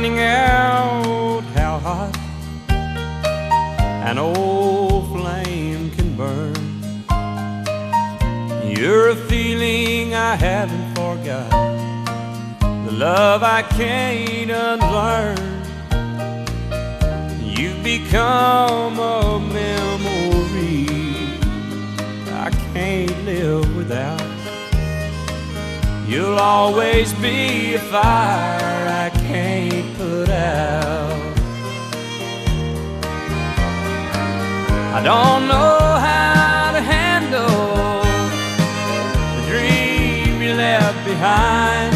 finding out how hot an old flame can burn. You're a feeling I haven't forgot, the love I can't unlearn. You've become a memory I can't live without. You'll always be a fire I don't know how to handle the dream you left behind.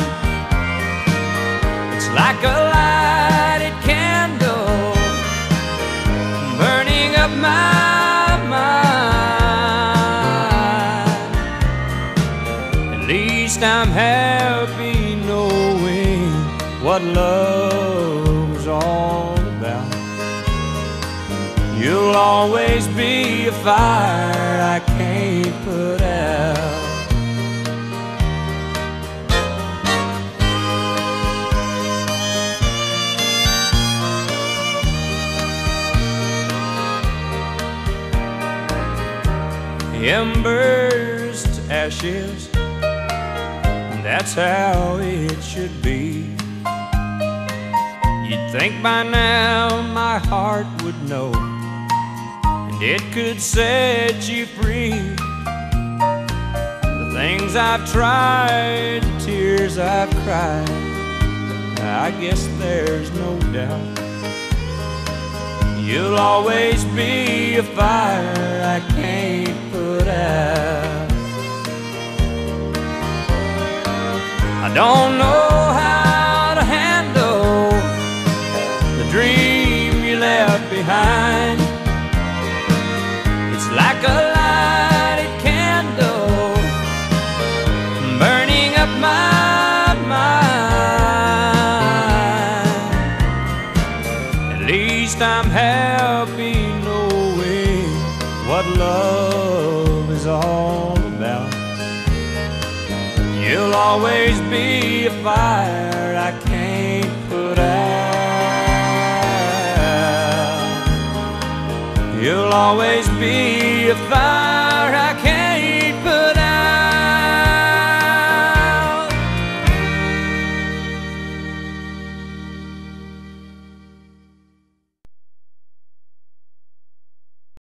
It's like a lighted candle burning up my mind. At least I'm happy knowing what love's You'll always be a fire I can't put out. Embers to ashes, that's how it should be. You'd think by now my heart would know, it could set you free. The things I've tried, the tears I've cried, I guess there's no doubt. You'll always be a fire I can't put out. I don't know It's like a lighted candle burning up my mind. At least I'm happy knowing what love is all about. You'll always be a fire You'll always be a fire.